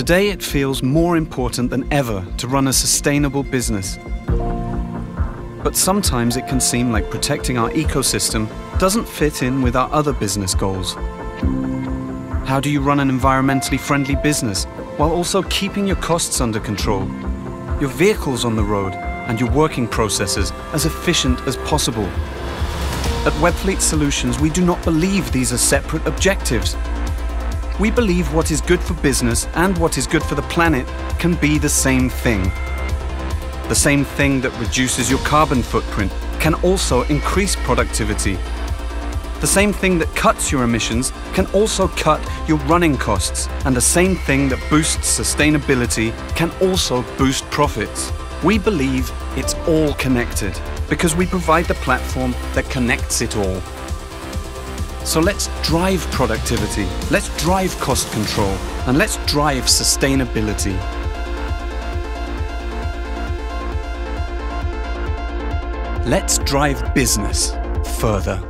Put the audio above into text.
Today it feels more important than ever to run a sustainable business. But sometimes it can seem like protecting our ecosystem doesn't fit in with our other business goals. How do you run an environmentally friendly business while also keeping your costs under control, your vehicles on the road, and your working processes as efficient as possible? At Webfleet Solutions, we do not believe these are separate objectives. We believe what is good for business and what is good for the planet can be the same thing. The same thing that reduces your carbon footprint can also increase productivity. The same thing that cuts your emissions can also cut your running costs. And the same thing that boosts sustainability can also boost profits. We believe it's all connected because we provide the platform that connects it all. So let's drive productivity, let's drive cost control, and let's drive sustainability. Let's drive business further.